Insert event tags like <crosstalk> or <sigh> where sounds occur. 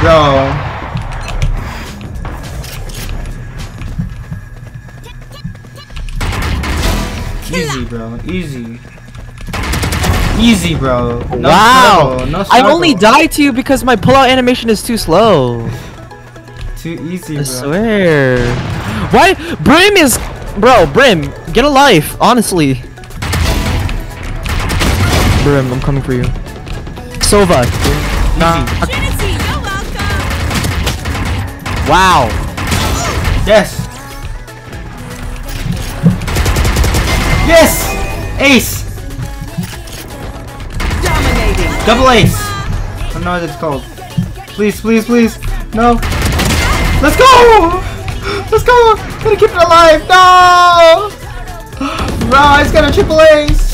bro. Easy, bro. Easy. Easy, bro. No wow! struggle, no I only struggle. died to you because my pullout animation is too slow. Too easy, I bro. swear. Why? Brim is. Bro, Brim, get a life, honestly. Brim, I'm coming for you. Sova. Nah. Trinity, you're welcome. Wow. Yes. Yes. Ace. Dominating. Double ace. I don't know what it's called. Please, please, please. No. Let's go. Let's go. Gotta keep it alive. No. <gasps> It's got a triple ace.